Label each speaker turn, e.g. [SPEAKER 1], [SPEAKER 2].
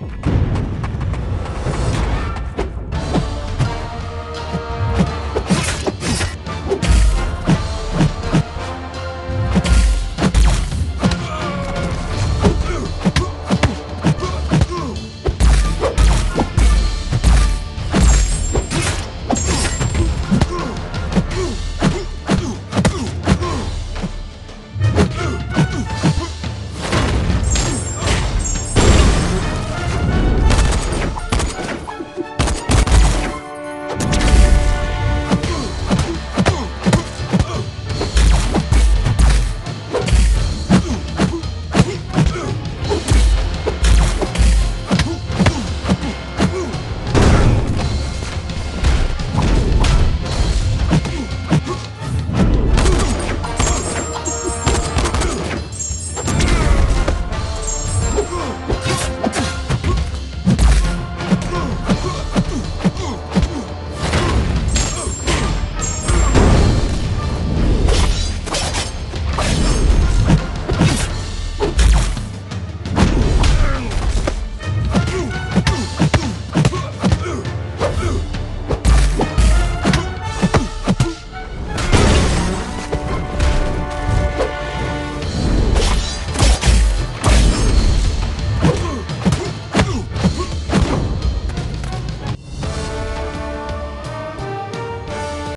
[SPEAKER 1] Bye.